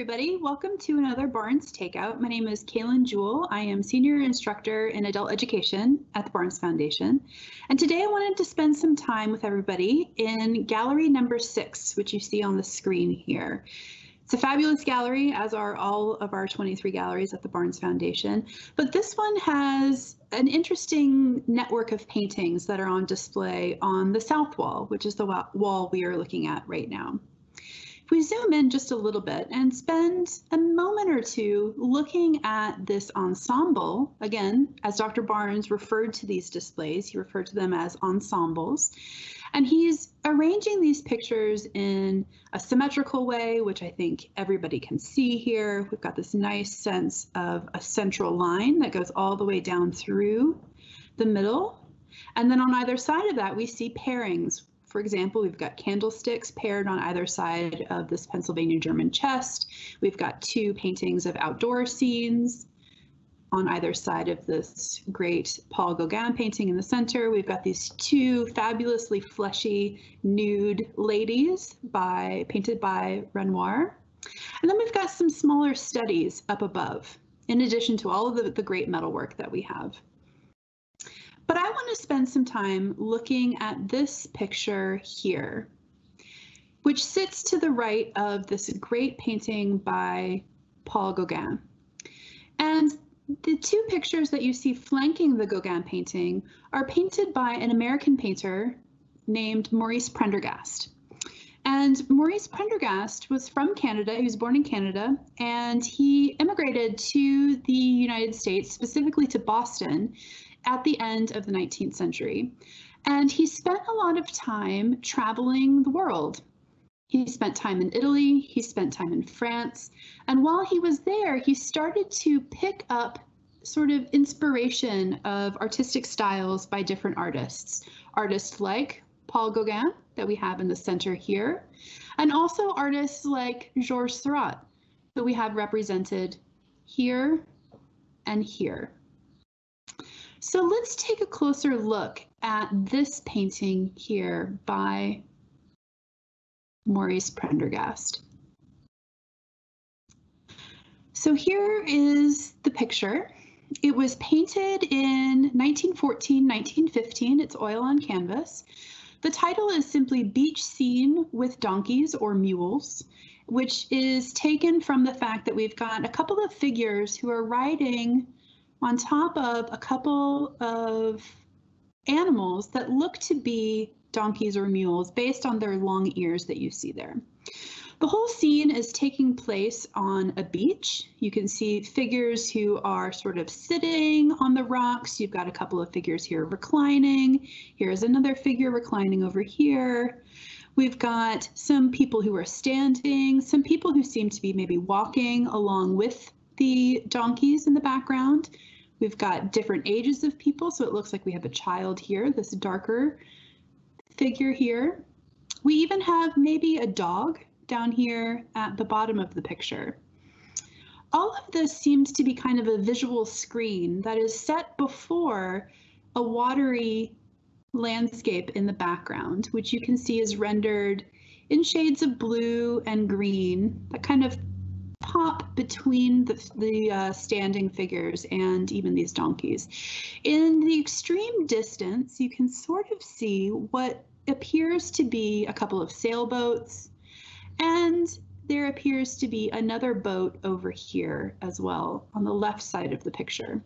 everybody. Welcome to another Barnes Takeout. My name is Kaelin Jewell. I am Senior Instructor in Adult Education at the Barnes Foundation. And today I wanted to spend some time with everybody in gallery number six, which you see on the screen here. It's a fabulous gallery, as are all of our 23 galleries at the Barnes Foundation. But this one has an interesting network of paintings that are on display on the south wall, which is the wall we are looking at right now. We zoom in just a little bit and spend a moment or two looking at this ensemble, again, as Dr. Barnes referred to these displays, he referred to them as ensembles, and he's arranging these pictures in a symmetrical way, which I think everybody can see here. We've got this nice sense of a central line that goes all the way down through the middle. And then on either side of that, we see pairings for example, we've got candlesticks paired on either side of this Pennsylvania German chest. We've got two paintings of outdoor scenes on either side of this great Paul Gauguin painting in the center. We've got these two fabulously fleshy nude ladies by painted by Renoir. And then we've got some smaller studies up above, in addition to all of the, the great metalwork that we have. But I want to spend some time looking at this picture here, which sits to the right of this great painting by Paul Gauguin. And the two pictures that you see flanking the Gauguin painting are painted by an American painter named Maurice Prendergast. And Maurice Prendergast was from Canada. He was born in Canada and he immigrated to the United States, specifically to Boston, at the end of the 19th century. And he spent a lot of time traveling the world. He spent time in Italy, he spent time in France, and while he was there, he started to pick up sort of inspiration of artistic styles by different artists. Artists like Paul Gauguin, that we have in the center here, and also artists like Georges Seurat, that we have represented here and here. So let's take a closer look at this painting here by Maurice Prendergast. So here is the picture. It was painted in 1914, 1915. It's oil on canvas. The title is simply Beach Scene with Donkeys or Mules, which is taken from the fact that we've got a couple of figures who are riding on top of a couple of animals that look to be donkeys or mules based on their long ears that you see there. The whole scene is taking place on a beach. You can see figures who are sort of sitting on the rocks. You've got a couple of figures here reclining. Here's another figure reclining over here. We've got some people who are standing, some people who seem to be maybe walking along with the donkeys in the background. We've got different ages of people, so it looks like we have a child here, this darker figure here. We even have maybe a dog down here at the bottom of the picture. All of this seems to be kind of a visual screen that is set before a watery landscape in the background, which you can see is rendered in shades of blue and green that kind of pop between the, the uh, standing figures and even these donkeys. In the extreme distance, you can sort of see what appears to be a couple of sailboats, and there appears to be another boat over here as well on the left side of the picture.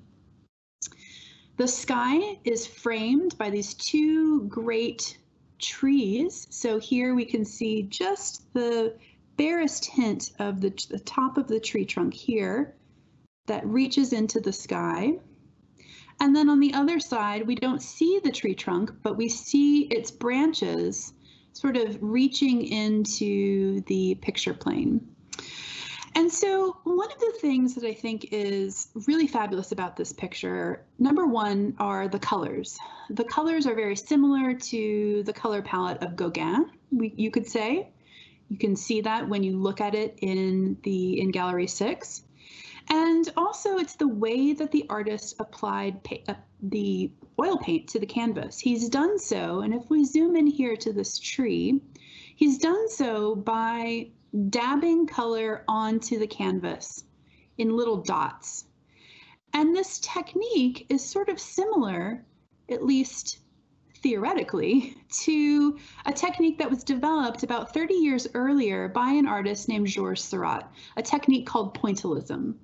The sky is framed by these two great trees. So here we can see just the barest hint of the, the top of the tree trunk here that reaches into the sky. And then on the other side, we don't see the tree trunk, but we see its branches sort of reaching into the picture plane. And so one of the things that I think is really fabulous about this picture, number one, are the colors. The colors are very similar to the color palette of Gauguin, we, you could say. You can see that when you look at it in the in Gallery 6. And also it's the way that the artist applied uh, the oil paint to the canvas. He's done so, and if we zoom in here to this tree, He's done so by dabbing color onto the canvas in little dots. And this technique is sort of similar, at least theoretically, to a technique that was developed about 30 years earlier by an artist named Georges Seurat, a technique called pointillism.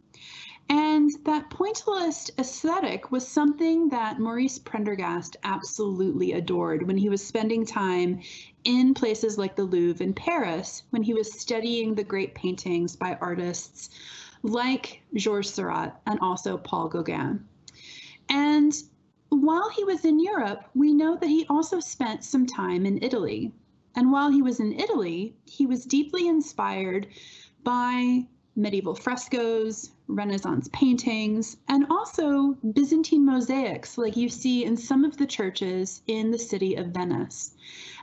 And that pointillist aesthetic was something that Maurice Prendergast absolutely adored when he was spending time in places like the Louvre in Paris, when he was studying the great paintings by artists like Georges Seurat and also Paul Gauguin. And while he was in Europe, we know that he also spent some time in Italy. And while he was in Italy, he was deeply inspired by medieval frescoes, Renaissance paintings, and also Byzantine mosaics, like you see in some of the churches in the city of Venice.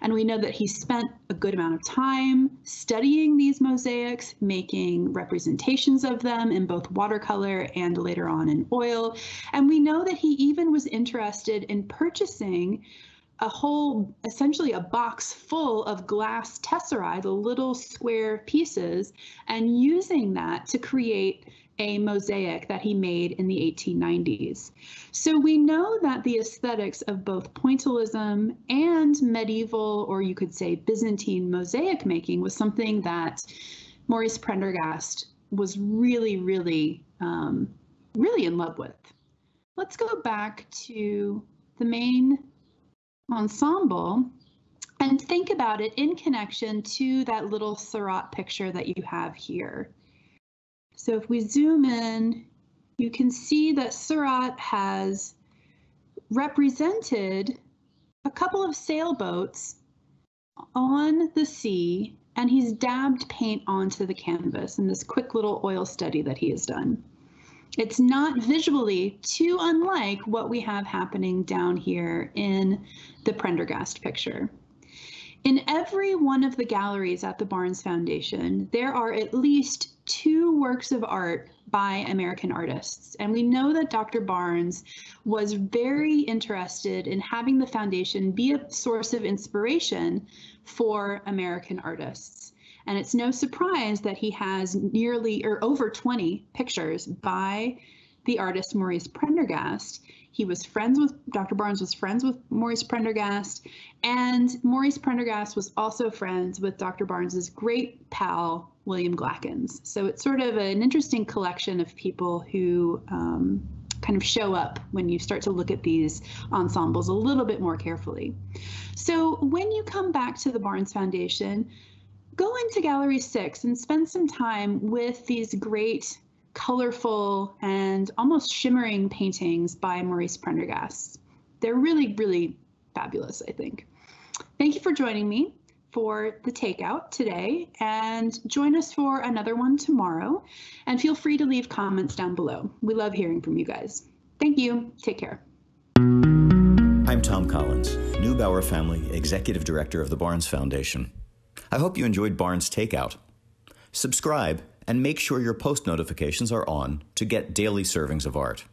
And we know that he spent a good amount of time studying these mosaics, making representations of them in both watercolor and later on in oil. And we know that he even was interested in purchasing a whole, essentially a box full of glass tesserae, the little square pieces, and using that to create a mosaic that he made in the 1890s. So we know that the aesthetics of both pointillism and medieval, or you could say Byzantine mosaic making, was something that Maurice Prendergast was really, really, um, really in love with. Let's go back to the main ensemble and think about it in connection to that little Seurat picture that you have here. So if we zoom in, you can see that Seurat has represented a couple of sailboats on the sea and he's dabbed paint onto the canvas in this quick little oil study that he has done. It's not visually too unlike what we have happening down here in the Prendergast picture. In every one of the galleries at the Barnes Foundation, there are at least two works of art by American artists. And we know that Dr. Barnes was very interested in having the foundation be a source of inspiration for American artists. And it's no surprise that he has nearly or over 20 pictures by the artist Maurice Prendergast. He was friends with Dr. Barnes was friends with Maurice Prendergast, and Maurice Prendergast was also friends with Dr. Barnes's great pal William Glackens. So it's sort of an interesting collection of people who um, kind of show up when you start to look at these ensembles a little bit more carefully. So when you come back to the Barnes Foundation, go into Gallery 6 and spend some time with these great, colorful, and almost shimmering paintings by Maurice Prendergast. They're really, really fabulous, I think. Thank you for joining me for the takeout today and join us for another one tomorrow. And feel free to leave comments down below. We love hearing from you guys. Thank you. Take care. I'm Thom Collins, Neubauer Family Executive Director of the Barnes Foundation. I hope you enjoyed Barnes Takeout. Subscribe and make sure your post notifications are on to get daily servings of art.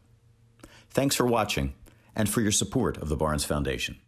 Thanks for watching and for your support of the Barnes Foundation.